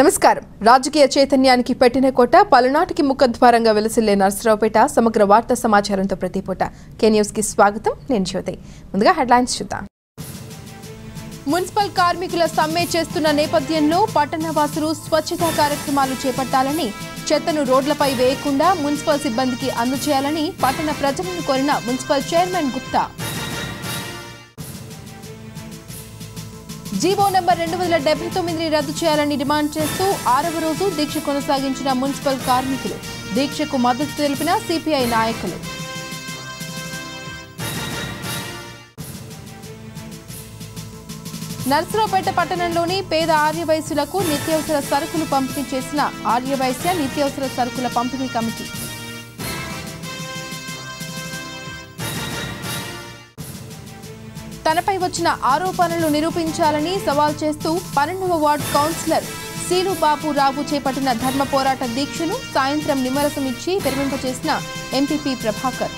నమస్కారం. రాజకీయ చైతన్యానికి పెట్టిన కోట పలునాటికి ముఖద్వారంగా వెలసిల్లే నర్సరావుపేట సమగ్ర వార్తా సమాచారంతో ప్రతిపూట కే న్యూస్కి స్వాగతం. నేను జ్యోతి. ముందుగా హెడ్లైన్స్ చూద్దాం. మున్సిపల్ కార్మికుల సమ్మె చేస్తున్న నేపథ్యంలో పట్టణవాసులు స్వచ్ఛతా కార్యక్రమాలు చేపట్టాలని చెత్తను రోడ్లపై వేయకుండా మున్సిపల్ సిబ్బందికి అందజేయాలని పట్టణ ప్రజలను కోరిన municipal chairman Gupta. GO number రెండు వందల డెబ్బై తొమ్మిదిని రద్దు చేయాలని డిమాండ్ చేస్తూ ఆరవ రోజు దీక్ష కొనసాగించిన మున్సిపల్ కార్మికులు. దీక్షకు మద్దతు తెలిపిన సిపిఐ నాయకులు. నర్సరావుపేట పట్టణంలోని పేద ఆర్యవైశ్యులకు నిత్యావసర సరుకులు పంపిణీ చేసిన ఆర్యవైశ్య నిత్యావసర సరుకుల పంపిణీ కమిటీ. తనపై వచ్చిన ఆరోపణలు నిరూపించాలని సవాల్ చేస్తూ పన్నెండవ వార్డు కౌన్సిలర్ సీలు బాబు రావు చేపట్టిన ధర్మ పోరాట దీక్షను సాయంత్రం నిమ్మరసం ఇచ్చి విరమింపచేసిన ఎంపీపీ ప్రభాకర్.